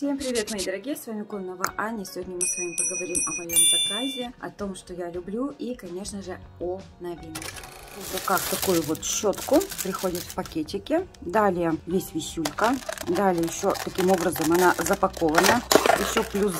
Всем привет, мои дорогие, с вами Конова Аня. Сегодня мы с вами поговорим о моем заказе, о том, что я люблю и, конечно же, о новинках. Руках такую вот щетку, приходит в пакетике. Далее весь висюлька. Далее еще таким образом она запакована. Еще плюс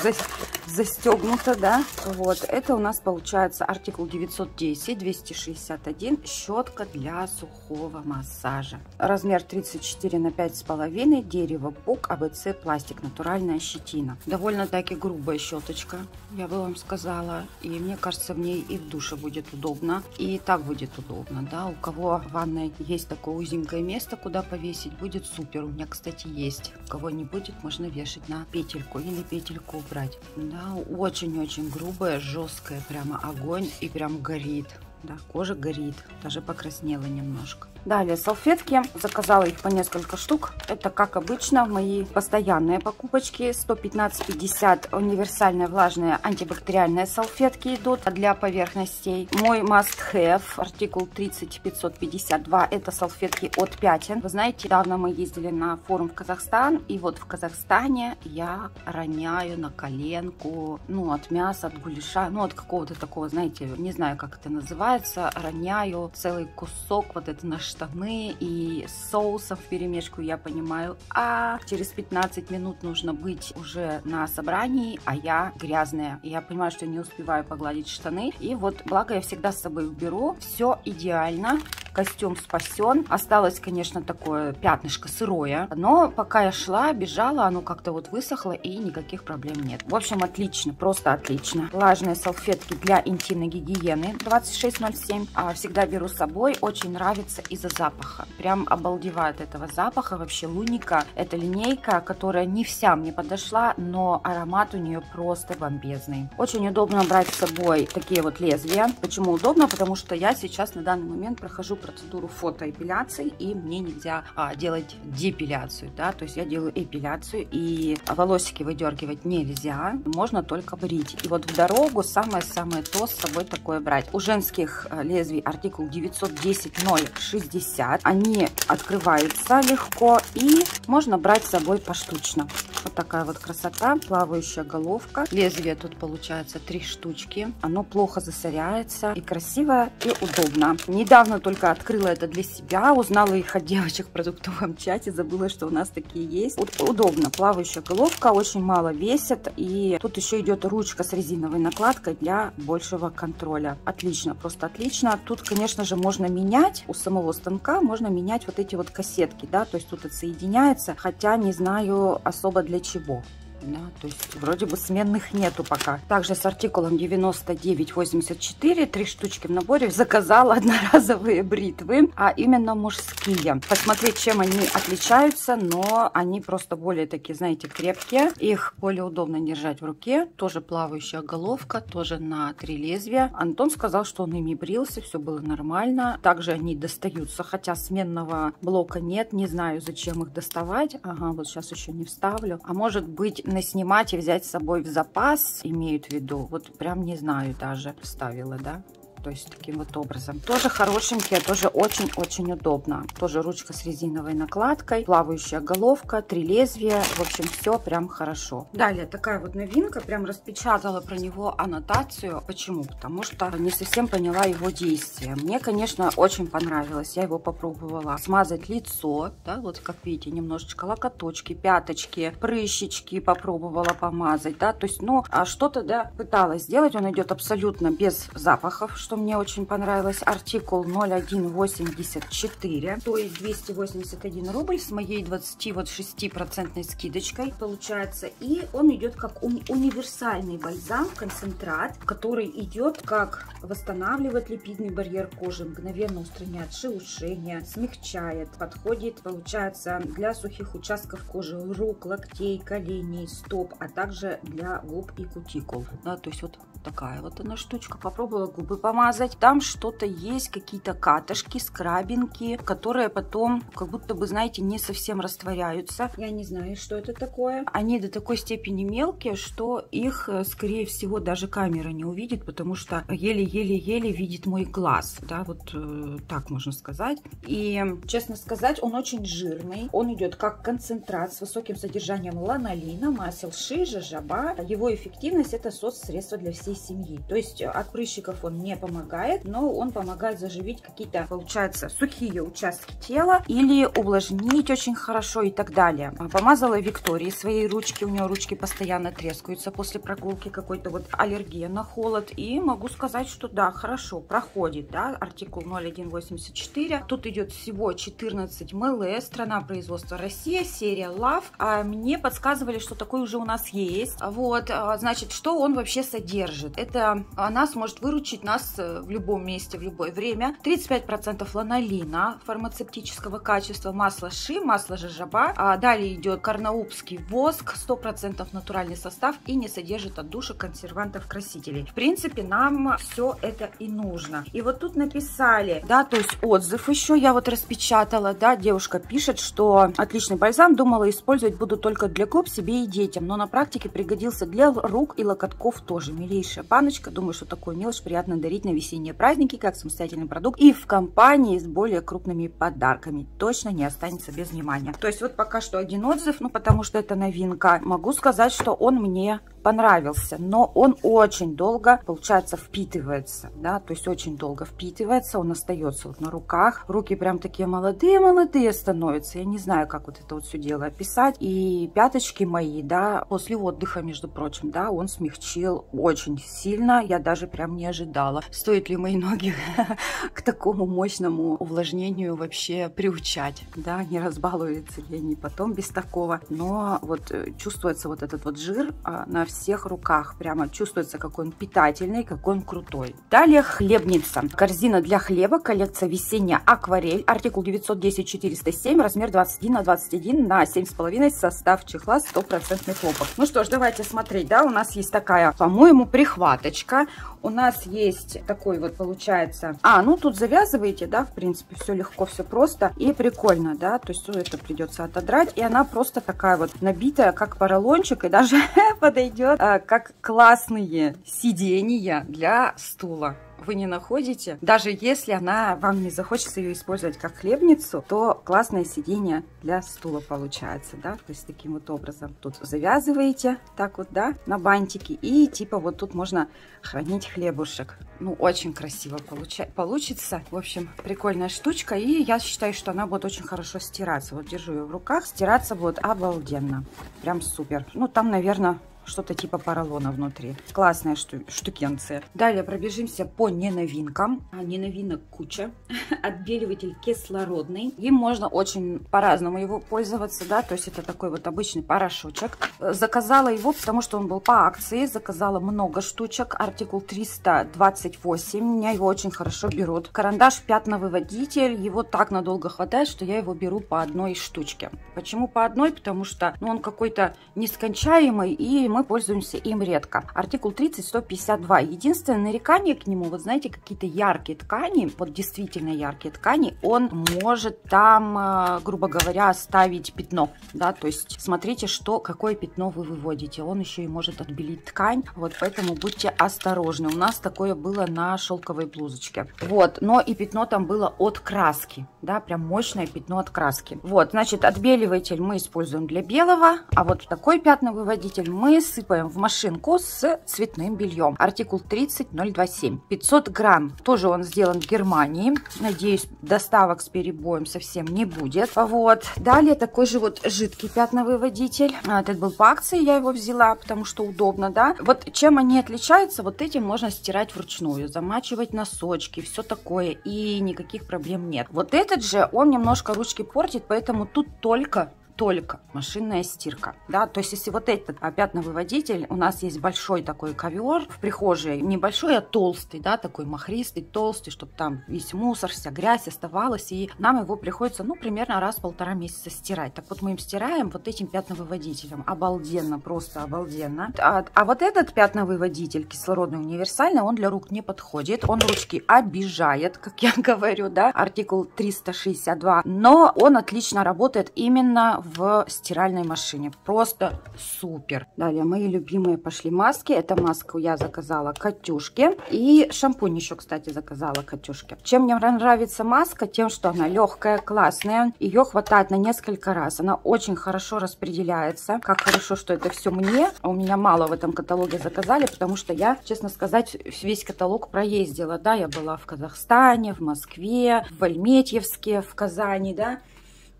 застегнута, да. Вот, это у нас получается артикул 910, 261, щетка для сухого массажа. Размер 34 на 5,5, дерево, пук, АБЦ, пластик, натуральная щетина. Довольно-таки грубая щеточка, я бы вам сказала. И мне кажется, в ней и в душе будет удобно, и так будет удобно, да. У кого в ванной есть такое узенькое место, куда повесить, будет супер. У меня, кстати, есть. У кого не будет, можно вешать на петельку или петельку убрать. Да, очень-очень грубая, жесткая, прямо огонь и прям горит. Да, кожа горит, даже покраснела немножко. Далее салфетки. Заказала их по несколько штук. Это, как обычно, мои постоянные покупочки. 115,50 универсальные влажные антибактериальные салфетки идут для поверхностей. Мой must have, артикул 30552, это салфетки от Пятен. Вы знаете, недавно мы ездили на форум в Казахстан. И вот в Казахстане я роняю на коленку, ну, от мяса, от гуляша, ну, от какого-то такого, знаете, не знаю, как это называется, роняю целый кусок вот это наш штаны и соусом в перемешку, я понимаю. А через 15 минут нужно быть уже на собрании, а я грязная. Я понимаю, что не успеваю погладить штаны. И вот, благо я всегда с собой уберу. Все идеально костюм спасен. Осталось, конечно, такое пятнышко сырое, но пока я шла, бежала, оно как-то вот высохло и никаких проблем нет. В общем, отлично, просто отлично. Влажные салфетки для интимной гигиены 2607. А, всегда беру с собой, очень нравится из-за запаха. Прям обалдевает этого запаха. Вообще луника это линейка, которая не вся мне подошла, но аромат у нее просто бомбезный. Очень удобно брать с собой такие вот лезвия. Почему удобно? Потому что я сейчас на данный момент прохожу процедуру фотоэпиляции, и мне нельзя а, делать депиляцию, да, то есть я делаю эпиляцию, и волосики выдергивать нельзя, можно только брить. И вот в дорогу самое-самое то с собой такое брать. У женских а, лезвий артикул 910-060, они открываются легко, и можно брать с собой поштучно. Вот такая вот красота, плавающая головка. Лезвие тут получается три штучки. Оно плохо засоряется и красиво, и удобно. Недавно только открыла это для себя, узнала их от девочек в продуктовом чате, забыла, что у нас такие есть. Удобно, плавающая головка, очень мало весит, и тут еще идет ручка с резиновой накладкой для большего контроля. Отлично, просто отлично. Тут, конечно же, можно менять, у самого станка можно менять вот эти вот кассетки, да, то есть тут отсоединяется, хотя не знаю особо для чего. Да, то есть вроде бы сменных нету пока. Также с артикулом 9984, три штучки в наборе, заказала одноразовые бритвы, а именно мужские. Посмотреть, чем они отличаются, но они просто более такие, знаете, крепкие. Их более удобно держать в руке. Тоже плавающая головка, тоже на три лезвия. Антон сказал, что он ими брился, все было нормально. Также они достаются, хотя сменного блока нет. Не знаю, зачем их доставать. Ага, вот сейчас еще не вставлю. А может быть наснимать и взять с собой в запас, имеют в виду. Вот прям не знаю даже, вставила, да? То есть таким вот образом. Тоже хорошенькие, тоже очень-очень удобно. Тоже ручка с резиновой накладкой, плавающая головка, три лезвия. В общем, все прям хорошо. Далее такая вот новинка. Прям распечатала про него аннотацию. Почему? Потому что не совсем поняла его действия. Мне, конечно, очень понравилось. Я его попробовала смазать лицо. Да, вот как видите, немножечко локоточки, пяточки, прыщички попробовала помазать. Да, то есть, ну, а что-то, да, пыталась сделать. Он идет абсолютно без запахов, что мне очень понравилось. Артикул 0184, то есть 281 рубль с моей 26% скидочкой получается. И он идет как уни универсальный бальзам, концентрат, который идет как восстанавливает липидный барьер кожи, мгновенно устраняет шелушение, смягчает, подходит, получается, для сухих участков кожи, рук, локтей, коленей, стоп, а также для губ и кутикул. Да, то есть вот такая вот она штучка. Попробовала губы помазать. Там что-то есть, какие-то катышки, скрабинки, которые потом как будто бы, знаете, не совсем растворяются. Я не знаю, что это такое. Они до такой степени мелкие, что их, э, скорее всего, даже камера не увидит, потому что еле-еле-еле видит мой глаз. Да, вот э, так можно сказать. И, честно сказать, он очень жирный. Он идет как концентрат с высоким содержанием ланолина, масел ши, жаба. Его эффективность это соцсредство для всей семьи. То есть от прыщиков он не помогает, но он помогает заживить какие-то, получается, сухие участки тела или увлажнить очень хорошо и так далее. Помазала Виктории своей ручки. У нее ручки постоянно трескаются после прогулки. Какой-то вот аллергия на холод. И могу сказать, что да, хорошо, проходит. Да, артикул 0184. Тут идет всего 14 мл. Страна производства Россия, серия Love. А мне подсказывали, что такой уже у нас есть. Вот, а, значит, что он вообще содержит? Это нас может выручить нас э, в любом месте, в любое время. 35% ланолина фармацевтического качества, масло ши, масло жажаба. А далее идет карнаубский воск, 100% натуральный состав и не содержит отдушек, консервантов, красителей. В принципе, нам все это и нужно. И вот тут написали, да, то есть отзыв еще я вот распечатала, да, девушка пишет, что отличный бальзам, думала использовать буду только для губ себе и детям, но на практике пригодился для рук и локотков тоже. Милейшая баночка, думаю, что такую мелочь приятно дарить на весенние праздники, как самостоятельный продукт и в компании с более крупными подарками. Точно не останется без внимания. То есть вот пока что один отзыв, ну потому что это новинка. Могу сказать, что он мне понравился, но он очень долго, получается, впитывается, да, то есть очень долго впитывается, он остается вот на руках, руки прям такие молодые-молодые становятся, я не знаю, как вот это вот все дело описать, и пяточки мои, да, после отдыха, между прочим, да, он смягчил очень сильно, я даже прям не ожидала, стоит ли мои ноги к такому мощному увлажнению вообще приучать, да, не разбалуются ли они потом без такого, но вот э, чувствуется вот этот вот жир а, на всех руках. Прямо чувствуется, какой он питательный, какой он крутой. Далее хлебница. Корзина для хлеба, коллекция весенняя акварель, артикул 910-407, размер 21 на 21 на 7,5, состав чехла 100% хлопок. Ну что ж, давайте смотреть, да, у нас есть такая, по-моему, прихваточка. У нас есть такой вот, получается, а, ну тут завязываете, да, в принципе, все легко, все просто и прикольно, да, то есть это придется отодрать, и она просто такая вот набитая, как поролончик, и даже подойдет а, как классные сиденья для стула вы не находите, даже если она вам не захочется ее использовать как хлебницу, то классное сиденье для стула получается, да, то есть таким вот образом. Тут завязываете так вот, да, на бантики и типа вот тут можно хранить хлебушек. Ну, очень красиво получа получится. В общем, прикольная штучка и я считаю, что она будет очень хорошо стираться. Вот держу ее в руках, стираться будет обалденно. Прям супер. Ну, там, наверное, что-то типа поролона внутри. Классная шту штукенция. Далее пробежимся по неновинкам. А, неновинок куча. Отбеливатель кислородный. Им можно очень по-разному его пользоваться, да, то есть это такой вот обычный порошочек. Заказала его, потому что он был по акции. Заказала много штучек. Артикул 328. Меня его очень хорошо берут. Карандаш пятновыводитель. Его так надолго хватает, что я его беру по одной штучке. Почему по одной? Потому что ну, он какой-то нескончаемый и мы пользуемся им редко. Артикул 30-152. Единственное нарекание к нему, вот знаете, какие-то яркие ткани, вот действительно яркие ткани, он может там, э, грубо говоря, оставить пятно, да, то есть смотрите, что, какое пятно вы выводите. Он еще и может отбелить ткань, вот поэтому будьте осторожны. У нас такое было на шелковой блузочке. Вот, но и пятно там было от краски, да, прям мощное пятно от краски. Вот, значит, отбеливатель мы используем для белого, а вот такой пятновыводитель мы сыпаем в машинку с цветным бельем. Артикул 30027. 500 грамм. Тоже он сделан в Германии. Надеюсь, доставок с перебоем совсем не будет. Вот. Далее такой же вот жидкий пятновыводитель. А, этот был по акции, я его взяла, потому что удобно, да. Вот чем они отличаются, вот этим можно стирать вручную, замачивать носочки, все такое, и никаких проблем нет. Вот этот же, он немножко ручки портит, поэтому тут только только машинная стирка. Да, то есть если вот этот пятновыводитель, у нас есть большой такой ковер в прихожей, небольшой, а толстый, да, такой махристый, толстый, чтобы там весь мусор, вся грязь оставалась, и нам его приходится, ну, примерно раз в полтора месяца стирать. Так вот мы им стираем вот этим пятновыводителем. Обалденно, просто обалденно. А, а вот этот пятновыводитель кислородный универсальный, он для рук не подходит, он ручки обижает, как я говорю, да, артикул 362, но он отлично работает именно в стиральной машине. Просто супер. Далее, мои любимые пошли маски. Это маску я заказала Катюшке. И шампунь еще, кстати, заказала Катюшке. Чем мне нравится маска? Тем, что она легкая, классная. Ее хватает на несколько раз. Она очень хорошо распределяется. Как хорошо, что это все мне. У меня мало в этом каталоге заказали, потому что я, честно сказать, весь каталог проездила. Да, я была в Казахстане, в Москве, в Альметьевске, в Казани, да.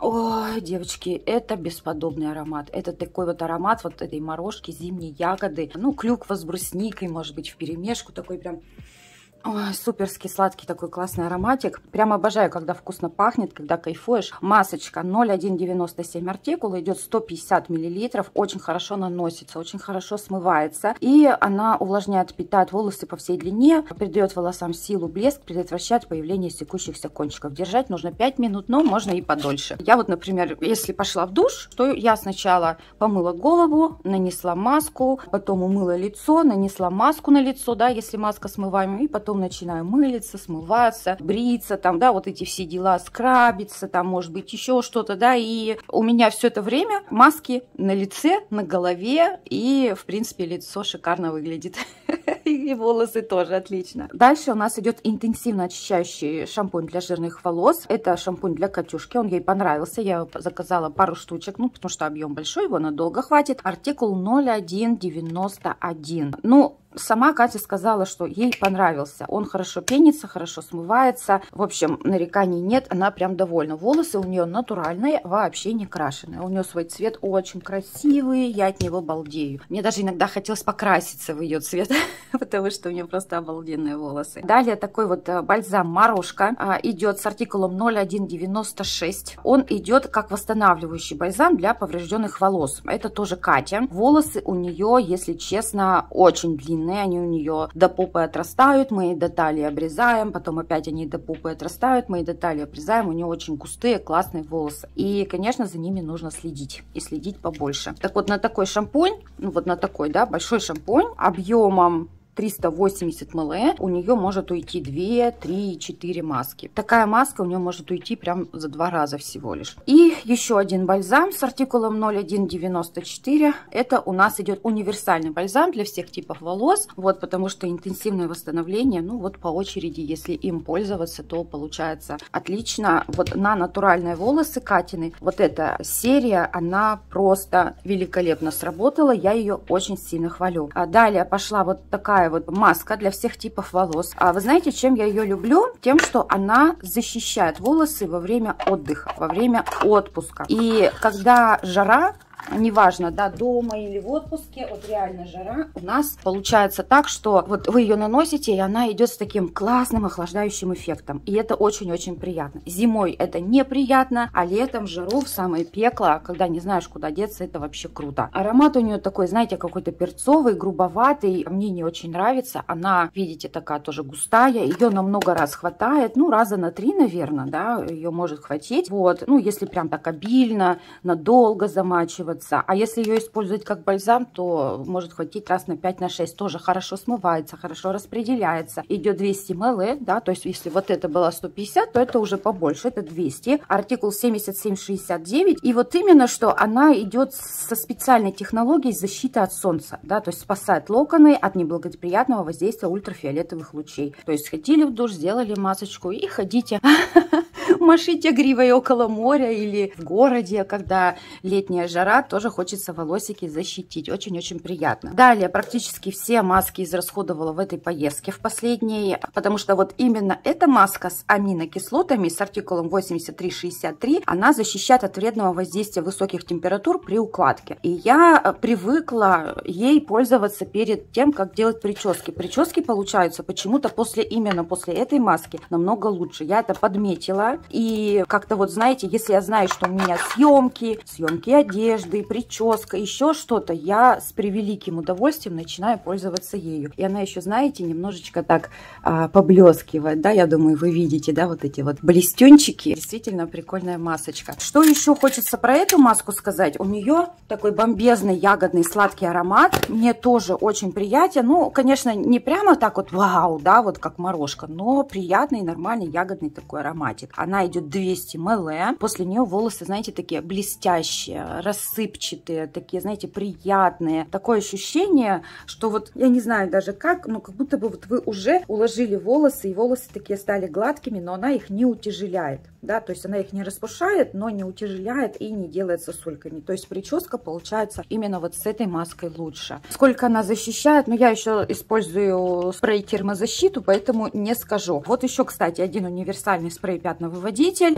Ой, девочки, это бесподобный аромат. Это такой вот аромат вот этой морожки, зимней ягоды. Ну, клюква с брусникой, может быть, в перемешку. Такой прям Ой, суперский сладкий такой классный ароматик. Прям обожаю, когда вкусно пахнет, когда кайфуешь. Масочка 0,197 артикул, идет 150 миллилитров. Очень хорошо наносится, очень хорошо смывается. И она увлажняет, питает волосы по всей длине, придает волосам силу, блеск, предотвращает появление секущихся кончиков. Держать нужно 5 минут, но можно и подольше. Я вот, например, если пошла в душ, то я сначала помыла голову, нанесла маску, потом умыла лицо, нанесла маску на лицо, да, если маска смываемая, и потом потом начинаю мылиться, смываться, бриться, там, да, вот эти все дела, скрабиться, там, может быть, еще что-то, да, и у меня все это время маски на лице, на голове, и, в принципе, лицо шикарно выглядит. И волосы тоже отлично. Дальше у нас идет интенсивно очищающий шампунь для жирных волос. Это шампунь для Катюшки, он ей понравился. Я заказала пару штучек, ну, потому что объем большой, его надолго хватит. Артикул 0191. Ну, Сама Катя сказала, что ей понравился. Он хорошо пенится, хорошо смывается. В общем, нареканий нет, она прям довольна. Волосы у нее натуральные, вообще не крашеные. У нее свой цвет очень красивый, я от него балдею. Мне даже иногда хотелось покраситься в ее цвет, потому что у нее просто обалденные волосы. Далее такой вот э, бальзам Морошка а, идет с артикулом 0196. Он идет как восстанавливающий бальзам для поврежденных волос. Это тоже Катя. Волосы у нее, если честно, очень длинные длинные, они у нее до попы отрастают, мы до талии обрезаем, потом опять они до попы отрастают, мы до талии обрезаем, у нее очень густые, классные волосы. И, конечно, за ними нужно следить, и следить побольше. Так вот, на такой шампунь, ну вот на такой, да, большой шампунь объемом 380 мл, у нее может уйти 2, 3, 4 маски. Такая маска у нее может уйти прям за два раза всего лишь. И еще один бальзам с артикулом 0194. Это у нас идет универсальный бальзам для всех типов волос. Вот, потому что интенсивное восстановление, ну вот по очереди, если им пользоваться, то получается отлично. Вот на натуральные волосы Катины, вот эта серия, она просто великолепно сработала. Я ее очень сильно хвалю. А далее пошла вот такая такая вот маска для всех типов волос. А вы знаете, чем я ее люблю? Тем, что она защищает волосы во время отдыха, во время отпуска. И когда жара, неважно, да, дома или в отпуске, вот реально жара, у нас получается так, что вот вы ее наносите, и она идет с таким классным охлаждающим эффектом. И это очень-очень приятно. Зимой это неприятно, а летом жару, в самое пекло, когда не знаешь, куда деться, это вообще круто. Аромат у нее такой, знаете, какой-то перцовый, грубоватый. Мне не очень нравится. Она, видите, такая тоже густая. Ее на много раз хватает. Ну, раза на три, наверное, да, ее может хватить. Вот, ну, если прям так обильно, надолго замачивать смываться. А если ее использовать как бальзам, то может хватить раз на 5 на 6. Тоже хорошо смывается, хорошо распределяется. Идет 200 мл, да, то есть если вот это было 150, то это уже побольше, это 200. Артикул 7769. И вот именно что она идет со специальной технологией защиты от солнца, да, то есть спасает локоны от неблагоприятного воздействия ультрафиолетовых лучей. То есть ходили в душ, сделали масочку и ходите машите гривой около моря или в городе, когда летняя жара, тоже хочется волосики защитить. Очень-очень приятно. Далее, практически все маски израсходовала в этой поездке в последней, потому что вот именно эта маска с аминокислотами, с артикулом 8363, она защищает от вредного воздействия высоких температур при укладке. И я э, привыкла ей пользоваться перед тем, как делать прически. Прически получаются почему-то после именно после этой маски намного лучше. Я это подметила И как-то вот, знаете, если я знаю, что у меня съемки, съемки одежды, прическа, еще что-то, я с превеликим удовольствием начинаю пользоваться ею. И она еще, знаете, немножечко так а, поблескивает, да, я думаю, вы видите, да, вот эти вот блестенчики. Действительно прикольная масочка. Что еще хочется про эту маску сказать? У нее такой бомбезный ягодный сладкий аромат. Мне тоже очень приятен. Ну, конечно, не прямо так вот вау, да, вот как морожка, но приятный, нормальный ягодный такой ароматик. Она идет 200 мл. После нее волосы, знаете, такие блестящие, рассыпчатые, такие, знаете, приятные. Такое ощущение, что вот, я не знаю даже как, но как будто бы вот вы уже уложили волосы, и волосы такие стали гладкими, но она их не утяжеляет, да, то есть она их не распушает, но не утяжеляет и не делает сосульками. То есть прическа получается именно вот с этой маской лучше. Сколько она защищает, но я еще использую спрей термозащиту, поэтому не скажу. Вот еще, кстати, один универсальный спрей пятновыводитель.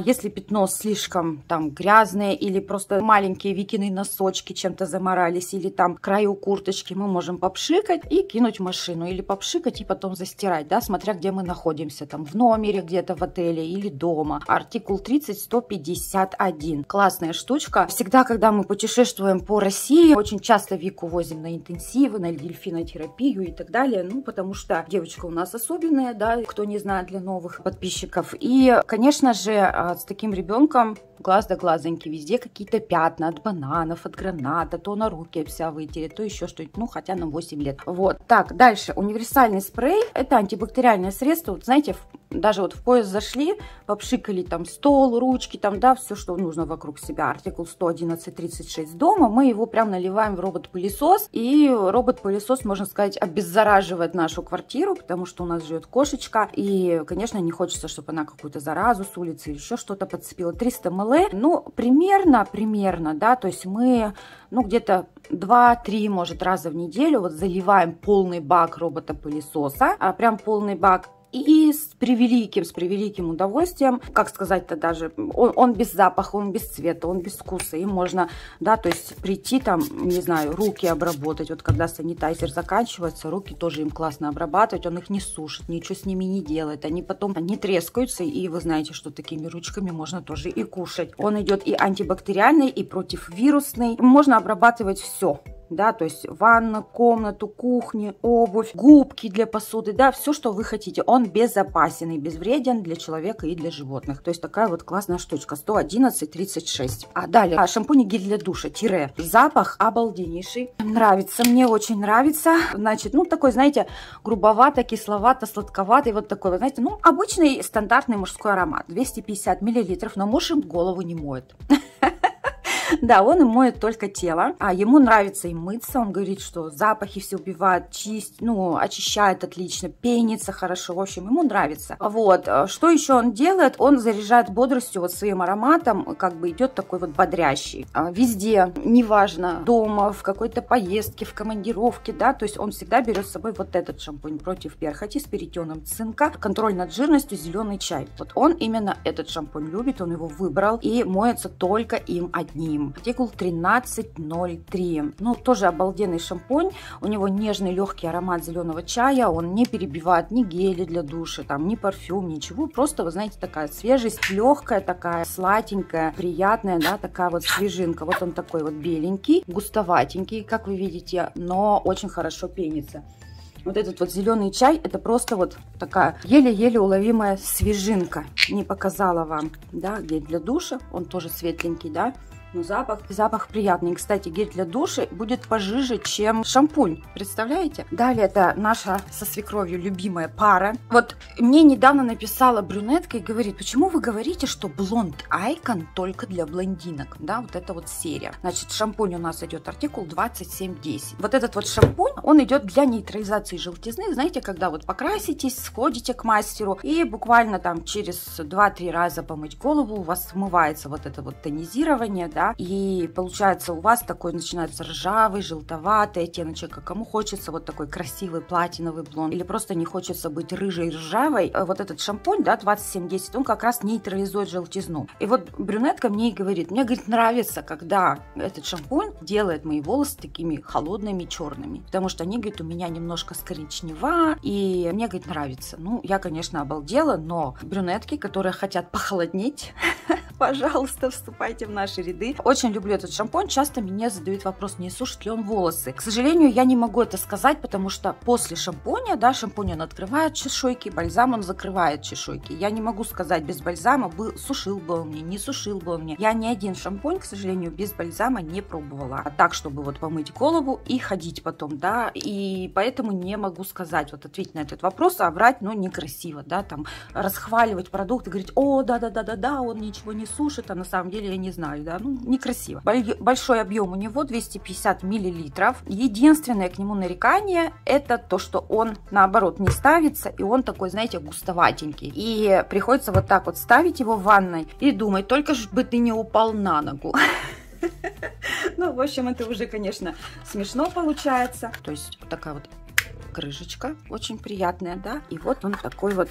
Если пятно слишком там грязное или просто маленькие Викины носочки чем-то заморались, или там краю курточки, мы можем попшикать и кинуть в машину, или попшикать и потом застирать, да, смотря где мы находимся, там в номере где-то в отеле или дома. Артикул 30-151. Классная штучка. Всегда, когда мы путешествуем по России, очень часто Вику возим на интенсивы, на дельфинотерапию и так далее, ну, потому что девочка у нас особенная, да, кто не знает для новых подписчиков. И, конечно же, а, с таким ребенком глаз да глазоньки, везде какие-то пятна от бананов, от граната, то на руки вся вытереть, то еще что-нибудь, ну, хотя нам 8 лет. Вот, так, дальше, универсальный спрей, это антибактериальное средство, вот, знаете, даже вот в поезд зашли, попшикали там стол, ручки, там, да, все, что нужно вокруг себя. Артикул 111.36 дома. Мы его прям наливаем в робот-пылесос. И робот-пылесос, можно сказать, обеззараживает нашу квартиру, потому что у нас живет кошечка. И, конечно, не хочется, чтобы она какую-то заразу с улицы или еще что-то подцепила. 300 мл. Ну, примерно, примерно, да, то есть мы, ну, где-то 2-3, может, раза в неделю вот заливаем полный бак робота-пылесоса, а прям полный бак и с превеликим, с превеликим удовольствием, как сказать-то даже, он, он без запаха, он без цвета, он без вкуса. И можно, да, то есть прийти там, не знаю, руки обработать. Вот когда санитайзер заканчивается, руки тоже им классно обрабатывать. Он их не сушит, ничего с ними не делает. Они потом не трескаются. И вы знаете, что такими ручками можно тоже и кушать. Он идет и антибактериальный, и противвирусный. Можно обрабатывать все да, то есть ванна, комнату, кухню, обувь, губки для посуды, да, все, что вы хотите. Он безопасен и безвреден для человека и для животных. То есть такая вот классная штучка. 111,36. А далее, а, шампунь и гель для душа, тире. Запах обалденнейший. Нравится, мне очень нравится. Значит, ну такой, знаете, грубовато, кисловато, сладковатый, вот такой, вот, знаете, ну обычный стандартный мужской аромат. 250 миллилитров, но муж им голову не моет. Да, он им моет только тело, а ему нравится им мыться, он говорит, что запахи все убивает, чист, ну, очищает отлично, пенится хорошо, в общем, ему нравится. Вот, э, что еще он делает? Он заряжает бодростью вот своим ароматом, как бы идет такой вот бодрящий. А, везде, неважно, дома, в какой-то поездке, в командировке, да, то есть он всегда берет с собой вот этот шампунь против перхоти с перетеном цинка, контроль над жирностью, зеленый чай. Вот он именно этот шампунь любит, он его выбрал и моется только им одним ним. Артикул 1303. Ну, тоже обалденный шампунь. У него нежный легкий аромат зеленого чая. Он не перебивает ни гели для душа, там, ни парфюм, ничего. Просто, вы знаете, такая свежесть, легкая такая, сладенькая, приятная, да, такая вот свежинка. Вот он такой вот беленький, густоватенький, как вы видите, но очень хорошо пенится. Вот этот вот зеленый чай, это просто вот такая еле-еле уловимая свежинка. Не показала вам, да, гель для душа, он тоже светленький, да, но запах, запах приятный. Кстати, гель для душа будет пожиже, чем шампунь. Представляете? Далее это наша со свекровью любимая пара. Вот мне недавно написала брюнетка и говорит, почему вы говорите, что блонд Айкон только для блондинок? Да, вот это вот серия. Значит, шампунь у нас идет артикул 2710. Вот этот вот шампунь, он идет для нейтрализации желтизны. Знаете, когда вот покраситесь, сходите к мастеру и буквально там через 2-3 раза помыть голову, у вас смывается вот это вот тонизирование, да, да, и получается у вас такой начинается ржавый, желтоватый оттеночек, а кому хочется вот такой красивый платиновый блонд, или просто не хочется быть рыжей ржавой, э, вот этот шампунь, да, 2710, он как раз нейтрализует желтизну. И вот брюнетка мне и говорит, мне, говорит, нравится, когда этот шампунь делает мои волосы такими холодными, черными, потому что они, говорит, у меня немножко скоричнева, и мне, говорит, нравится. Ну, я, конечно, обалдела, но брюнетки, которые хотят похолоднеть, пожалуйста, вступайте в наши ряды. Очень люблю этот шампунь. Часто мне задают вопрос, не сушит ли он волосы. К сожалению, я не могу это сказать, потому что после шампуня, да, шампунь он открывает чешуйки, бальзам он закрывает чешуйки. Я не могу сказать, без бальзама был, сушил бы он мне, не сушил бы он мне. Я ни один шампунь, к сожалению, без бальзама не пробовала. А так, чтобы вот помыть голову и ходить потом, да, и поэтому не могу сказать, вот ответить на этот вопрос, а врать, ну, некрасиво, да, там, расхваливать продукт и говорить, о, да-да-да-да-да, он ничего не сушит, а на самом деле я не знаю, да, ну, некрасиво. Большой объем у него 250 миллилитров. Единственное к нему нарекание это то, что он наоборот не ставится, и он такой, знаете, густоватенький. И приходится вот так вот ставить его в ванной и думать, только бы ты не упал на ногу. Ну, в общем, это уже, конечно, смешно получается. То есть вот такая вот крышечка, очень приятная, да. И вот он такой вот,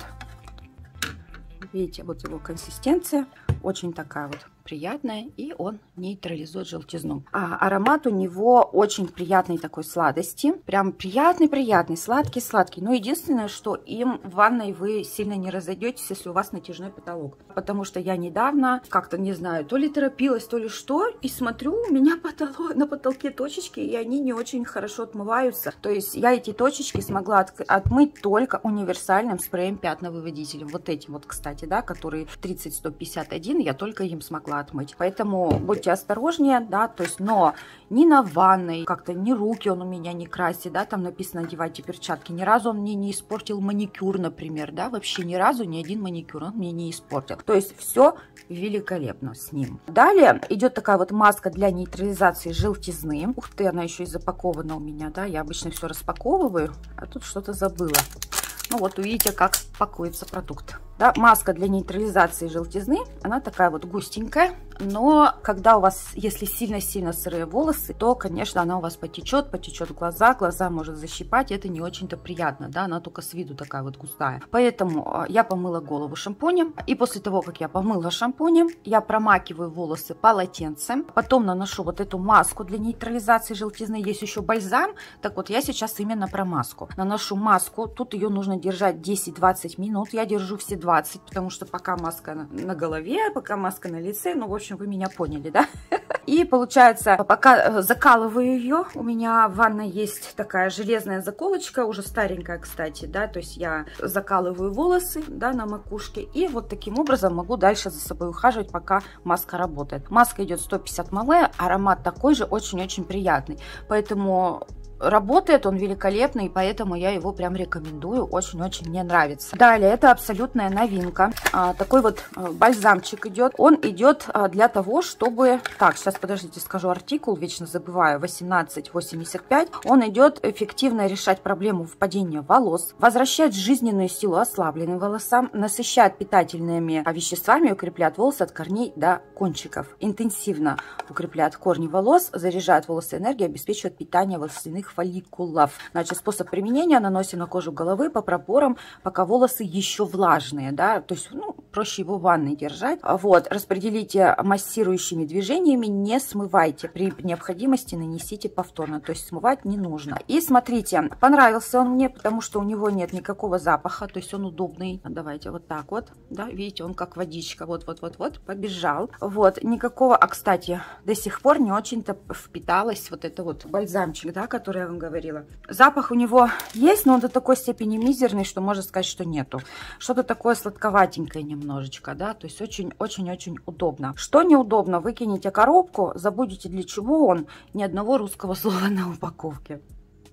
видите, вот его консистенция, очень такая вот приятная, и он нейтрализует желтизну. А аромат у него очень приятный такой сладости. Прям приятный-приятный, сладкий-сладкий. Но единственное, что им в ванной вы сильно не разойдетесь, если у вас натяжной потолок. Потому что я недавно как-то, не знаю, то ли торопилась, то ли что, и смотрю, у меня потолок, на потолке точечки, и они не очень хорошо отмываются. То есть я эти точечки смогла от, отмыть только универсальным спреем пятновыводителем. Вот этим вот, кстати, да, который 30151, я только им смогла смогла отмыть. Поэтому будьте осторожнее, да, то есть, но ни на ванной, как-то ни руки он у меня не красит, да, там написано одевайте перчатки. Ни разу он мне не испортил маникюр, например, да, вообще ни разу ни один маникюр он мне не испортил. То есть все великолепно с ним. Далее идет такая вот маска для нейтрализации желтизны. Ух ты, она еще и запакована у меня, да, я обычно все распаковываю, а тут что-то забыла. Ну вот увидите, как пакуется продукт. Да, маска для нейтрализации желтизны, она такая вот густенькая, но когда у вас, если сильно-сильно сырые волосы, то, конечно, она у вас потечет, потечет в глаза, глаза может защипать, это не очень-то приятно, да, она только с виду такая вот густая. Поэтому а, я помыла голову шампунем, и после того, как я помыла шампунем, я промакиваю волосы полотенцем, потом наношу вот эту маску для нейтрализации желтизны, есть еще бальзам, так вот я сейчас именно про маску. Наношу маску, тут ее нужно держать 10-20 минут, я держу все 20 20, потому что пока маска на голове, пока маска на лице, ну, в общем, вы меня поняли, да? И получается, пока э, закалываю ее, у меня в ванной есть такая железная заколочка, уже старенькая, кстати, да, то есть я закалываю волосы, да, на макушке, и вот таким образом могу дальше за собой ухаживать, пока маска работает. Маска идет 150 мл, аромат такой же, очень-очень приятный, поэтому Работает он великолепно, и поэтому я его прям рекомендую. Очень-очень мне нравится. Далее, это абсолютная новинка. А, такой вот а, бальзамчик идет. Он идет а, для того, чтобы... Так, сейчас, подождите, скажу артикул, вечно забываю. 1885. Он идет эффективно решать проблему впадения волос, возвращать жизненную силу ослабленным волосам, насыщает питательными веществами, укрепляет волосы от корней до кончиков. Интенсивно укрепляет корни волос, заряжает волосы энергией, обеспечивает питание волосяных фолликулов. Значит, способ применения наносим на кожу головы по проборам, пока волосы еще влажные, да, то есть, ну, проще его в ванной держать. Вот, распределите массирующими движениями, не смывайте. При необходимости нанесите повторно, то есть смывать не нужно. И смотрите, понравился он мне, потому что у него нет никакого запаха, то есть он удобный. Давайте вот так вот, да, видите, он как водичка, вот-вот-вот-вот, побежал. Вот, никакого, а, кстати, до сих пор не очень-то впиталась вот это вот бальзамчик, да, который я вам говорила. Запах у него есть, но он до такой степени мизерный, что можно сказать, что нету. Что-то такое сладковатенькое немножечко, да, то есть очень-очень-очень удобно. Что неудобно, выкинете коробку, забудете для чего он, ни одного русского слова на упаковке.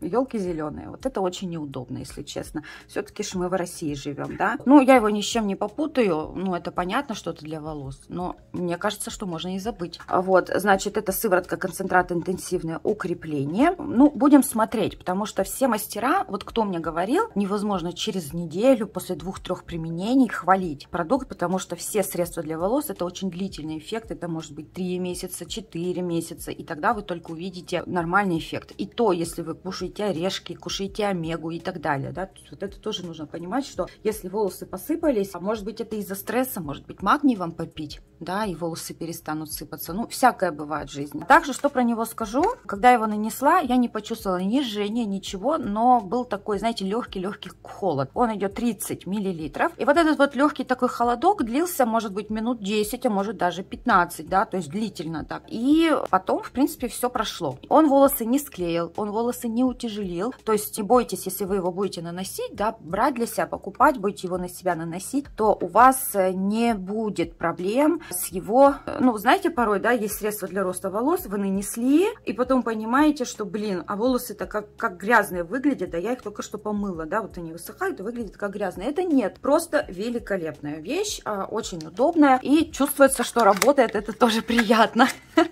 Елки зеленые. Вот это очень неудобно, если честно. Все-таки ж мы в России живем, да? Ну, я его ни с чем не попутаю. Ну, это понятно, что это для волос. Но мне кажется, что можно и забыть. Вот, значит, это сыворотка концентрат интенсивное укрепление. Ну, будем смотреть, потому что все мастера, вот кто мне говорил, невозможно через неделю после двух-трех применений хвалить продукт, потому что все средства для волос это очень длительный эффект. Это может быть 3 месяца, 4 месяца. И тогда вы только увидите нормальный эффект. И то, если вы кушаете орешки, кушаете омегу и так далее. Да? Вот это тоже нужно понимать, что если волосы посыпались, а может быть это из-за стресса, может быть магний вам попить, да, и волосы перестанут сыпаться. Ну, всякое бывает в жизни. Также, что про него скажу, когда его нанесла, я не почувствовала ни жжения, ничего, но был такой, знаете, легкий-легкий холод. Он идет 30 миллилитров. И вот этот вот легкий такой холодок длился, может быть, минут 10, а может даже 15, да, то есть длительно так. И потом, в принципе, все прошло. Он волосы не склеил, он волосы не утяжелил. То есть не бойтесь, если вы его будете наносить, да, брать для себя, покупать, будете его на себя наносить, то у вас не будет проблем с его, ну, знаете, порой, да, есть средства для роста волос, вы нанесли, и потом понимаете, что, блин, а волосы-то как, как грязные выглядят, а я их только что помыла, да, вот они высыхают и выглядят как грязные. Это нет, просто великолепная вещь, а, очень удобная, и чувствуется, что работает, это тоже приятно.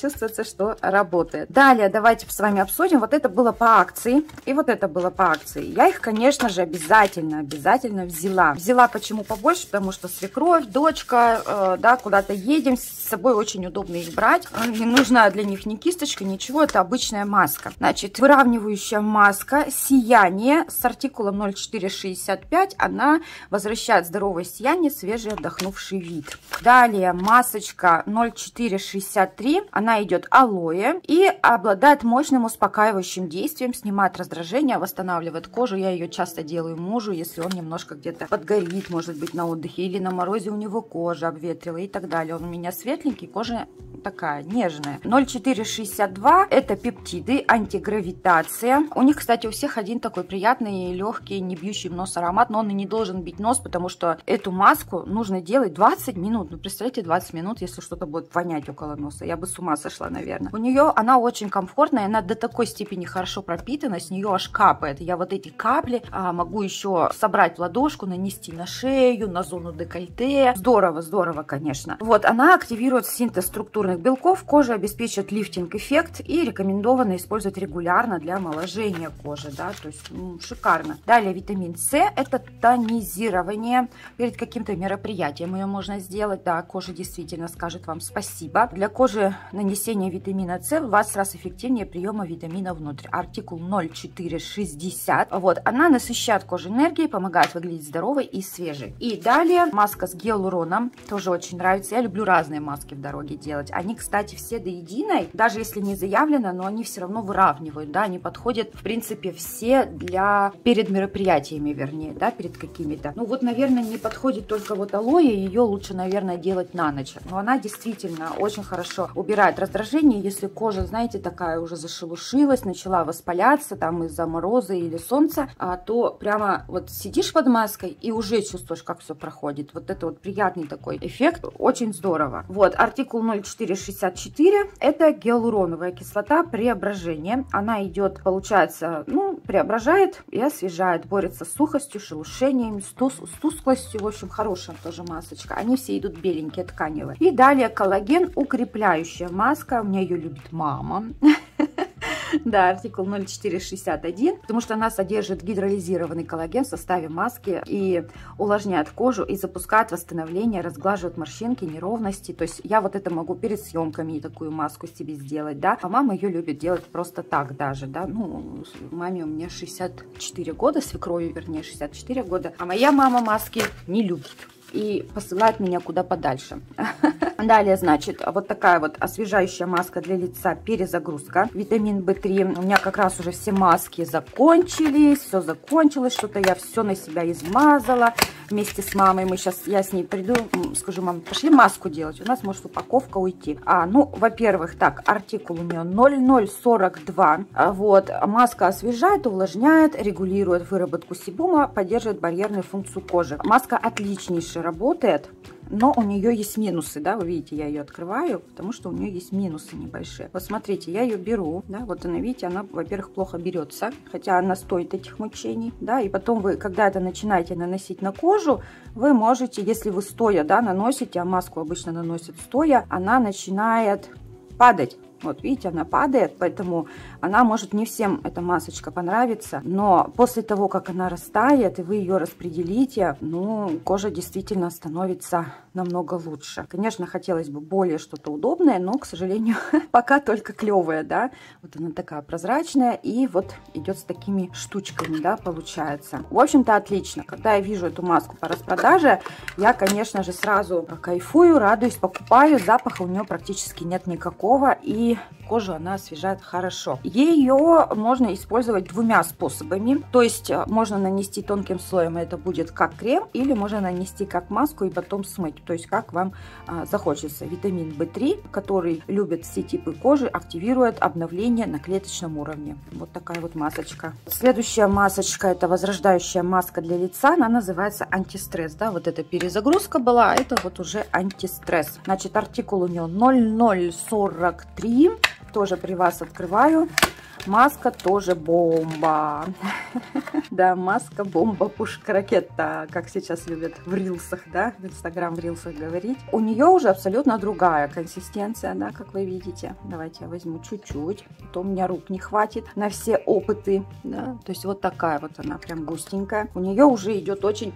Чувствуется, что работает. Далее давайте с вами обсудим. Вот это было по акции. И вот это было по акции. Я их, конечно же, обязательно, обязательно взяла. Взяла почему побольше? Потому что свекровь, дочка, э, да, куда-то едем. С собой очень удобно их брать. Не нужна для них ни кисточка, ничего. Это обычная маска. Значит, выравнивающая маска сияние с артикулом 0465. Она возвращает здоровое сияние, свежий отдохнувший вид. Далее масочка 0463. Она идет алоэ и обладает мощным успокаивающим действием, снимает раздражение, восстанавливает кожу. Я ее часто делаю мужу, если он немножко где-то подгорит, может быть, на отдыхе или на морозе у него кожа обветрила и так далее. Он у меня светленький, кожа такая нежная. 0462 это пептиды, антигравитация. У них, кстати, у всех один такой приятный, легкий, не бьющий в нос аромат, но он и не должен бить нос, потому что эту маску нужно делать 20 минут. Ну, представляете, 20 минут, если что-то будет вонять около носа. Я бы с ума сошла, наверное. У нее она очень комфортная, она до такой степени хорошо пропитана, с нее аж капает. Я вот эти капли а, могу еще собрать в ладошку, нанести на шею, на зону декольте. Здорово, здорово, конечно. Вот, она активирует синтез структурных белков, кожа обеспечит лифтинг-эффект и рекомендовано использовать регулярно для омоложения кожи, да, то есть ну, шикарно. Далее витамин С, это тонизирование перед каким-то мероприятием ее можно сделать, да, кожа действительно скажет вам спасибо. Для кожи нанесение витамина С в 20 раз эффективнее приема витамина внутрь. Артикул 0460. Вот, она насыщает кожу энергией, помогает выглядеть здоровой и свежей. И далее маска с гиалуроном, тоже очень нравится. Я люблю разные маски в дороге делать. Они, кстати, все до единой, даже если не заявлено, но они все равно выравнивают, да, они подходят, в принципе, все для, перед мероприятиями, вернее, да, перед какими-то. Ну вот, наверное, не подходит только вот алоэ, ее лучше, наверное, делать на ночь. Но она действительно очень хорошо убирает раздражение, если кожа, знаете, такая уже зашелушилась, начала воспаляться там из-за мороза или солнца, а, то прямо вот сидишь под маской и уже чувствуешь, как все проходит. Вот это вот приятный такой эффект, очень здорово. Вот, артикул 0464, это гиалуроновая кислота преображения. Она идет, получается, ну, преображает и освежает, борется с сухостью, шелушением, с, тус с тусклостью, в общем, хорошая тоже масочка. Они все идут беленькие, тканевые. И далее коллаген, укрепляющая маска, у меня ее любит мама. Да, артикул 0461, потому что она содержит гидролизированный коллаген в составе маски и увлажняет кожу и запускает восстановление, разглаживает морщинки, неровности. То есть я вот это могу перед съемками такую маску себе сделать, да. А мама ее любит делать просто так даже, да. Ну, маме у меня 64 года, свекрови, вернее, 64 года. А моя мама маски не любит и посылает меня куда подальше. Далее, значит, вот такая вот освежающая маска для лица, перезагрузка. Витамин В3. У меня как раз уже все маски закончились, все закончилось, что-то я все на себя измазала вместе с мамой. Мы сейчас, я с ней приду, скажу, мам, пошли маску делать, у нас может упаковка уйти. А, ну, во-первых, так, артикул у нее 0042. А, вот, маска освежает, увлажняет, регулирует выработку себума, поддерживает барьерную функцию кожи. Маска отличнейшая работает. но у нее есть минусы, да, вы видите, я ее открываю, потому что у нее есть минусы небольшие. Вот смотрите, я ее беру, да, вот она, видите, она, во-первых, плохо берется, хотя она стоит этих мучений, да, и потом вы, когда это начинаете наносить на кожу, вы можете, если вы стоя, да, наносите, а маску обычно наносят стоя, она начинает падать. Вот видите, она падает, поэтому она может не всем эта масочка понравиться, но после того, как она растает и вы ее распределите, ну, кожа действительно становится намного лучше. Конечно, хотелось бы более что-то удобное, но, к сожалению, пока только клевая, да. Вот она такая прозрачная и вот идет с такими штучками, да, получается. В общем-то, отлично. Когда я вижу эту маску по распродаже, я, конечно же, сразу кайфую, радуюсь, покупаю. Запаха у нее практически нет никакого и кожу она освежает хорошо. Ее можно использовать двумя способами. То есть э, можно нанести тонким слоем, это будет как крем, или можно нанести как маску и потом смыть. То есть как вам а, захочется. Витамин В3, который любят все типы кожи, активирует обновление на клеточном уровне. Вот такая вот масочка. Следующая масочка, это возрождающая маска для лица. Она называется антистресс. Да, вот эта перезагрузка была, а это вот уже антистресс. Значит, артикул у нее 0043 тоже при вас открываю. Маска тоже бомба. Да, маска бомба, пушка ракета, как сейчас любят в рилсах, да, в инстаграм в рилсах говорить. У нее уже абсолютно другая консистенция, да, как вы видите. Давайте я возьму чуть-чуть, а то у меня рук не хватит на все опыты, да. То есть вот такая вот она, прям густенькая. У нее уже идет очень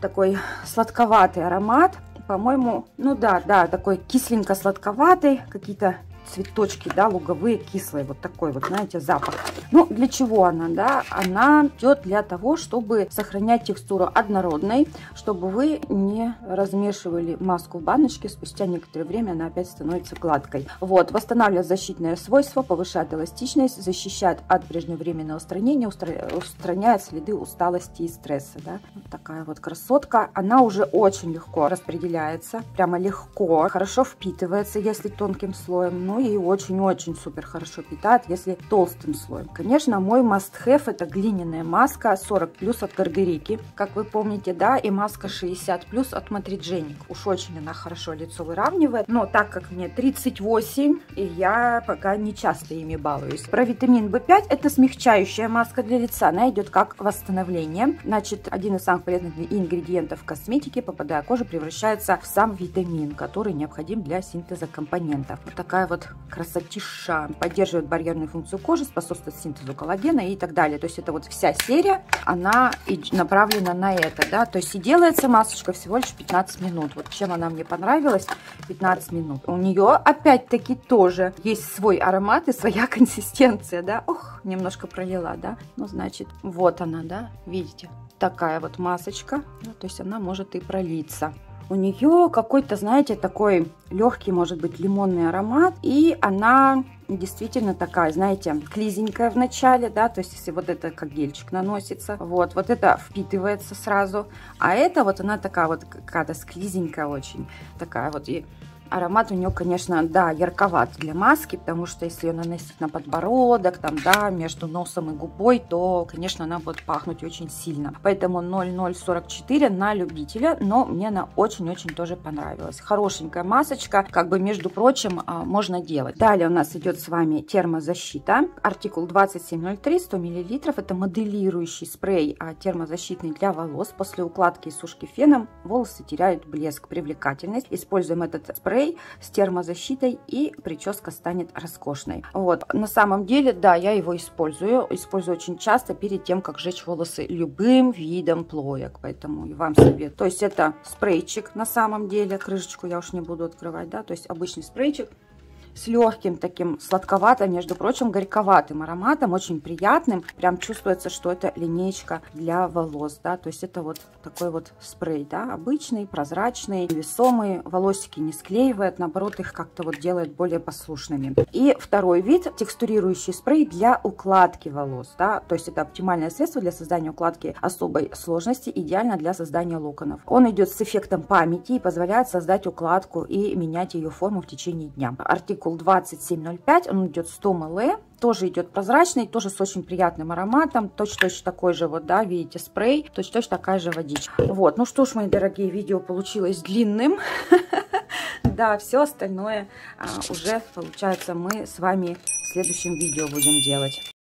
такой сладковатый аромат. По-моему, ну да, да, такой кисленько-сладковатый, какие-то цветочки, да, луговые, кислые, вот такой вот, знаете, запах. Ну, для чего она, да? Она идет для того, чтобы сохранять текстуру однородной, чтобы вы не размешивали маску в баночке, спустя некоторое время она опять становится гладкой. Вот, восстанавливает защитное свойство, повышает эластичность, защищает от преждевременного устранения, устраняет следы усталости и стресса, да. Вот такая вот красотка. Она уже очень легко распределяется, прямо легко, хорошо впитывается, если тонким слоем, и очень-очень супер хорошо питает, если толстым слоем. Конечно, мой must-have это глиняная маска 40 плюс от Гаргерики, как вы помните, да, и маска 60 плюс от Матридженик. Уж очень она хорошо лицо выравнивает, но так как мне 38, и я пока не часто ими балуюсь. Про витамин В5 это смягчающая маска для лица, она идет как восстановление. Значит, один из самых полезных ингредиентов косметики, попадая в кожу, превращается в сам витамин, который необходим для синтеза компонентов. Вот такая вот красотиша. Поддерживает барьерную функцию кожи, способствует синтезу коллагена и так далее. То есть это вот вся серия, она направлена на это, да. То есть и делается масочка всего лишь 15 минут. Вот чем она мне понравилась, 15 минут. У нее опять-таки тоже есть свой аромат и своя консистенция, да. Ох, немножко пролила, да. Ну, значит, вот она, да, видите. Такая вот масочка, да, то есть она может и пролиться. У нее какой-то, знаете, такой легкий, может быть, лимонный аромат. И она действительно такая, знаете, клизенькая в начале, да, то есть если вот это как гельчик наносится, вот, вот это впитывается сразу, а это вот она такая вот какая-то склизенькая очень, такая вот, и Аромат у нее, конечно, да, ярковат для маски, потому что если ее наносить на подбородок, там, да, между носом и губой, то, конечно, она будет пахнуть очень сильно. Поэтому 0044 на любителя, но мне она очень-очень тоже понравилась. Хорошенькая масочка, как бы, между прочим, а, можно делать. Далее у нас идет с вами термозащита. Артикул 2703, 100 мл. Это моделирующий спрей а, термозащитный для волос. После укладки и сушки феном волосы теряют блеск, привлекательность. Используем этот спрей спрей с термозащитой и прическа станет роскошной. Вот, на самом деле, да, я его использую. Использую очень часто перед тем, как сжечь волосы любым видом плоек. Поэтому и вам совет. То есть это спрейчик на самом деле. Крышечку я уж не буду открывать, да. То есть обычный спрейчик с легким таким сладковатым, между прочим, горьковатым ароматом, очень приятным. Прям чувствуется, что это линейка для волос, да, то есть это вот такой вот спрей, да, обычный, прозрачный, весомый, волосики не склеивает, наоборот, их как-то вот делает более послушными. И второй вид, текстурирующий спрей для укладки волос, да, то есть это оптимальное средство для создания укладки особой сложности, идеально для создания локонов. Он идет с эффектом памяти и позволяет создать укладку и менять ее форму в течение дня. Артикул артикул 2705, он идет 100 мл, тоже идет прозрачный, тоже с очень приятным ароматом. Точно-точно такой же вот, да, видите, спрей. Точно-точно такая же водичка. Вот, ну что ж, мои дорогие, видео получилось длинным. Да, все остальное а, уже, получается, мы с вами в следующем видео будем делать.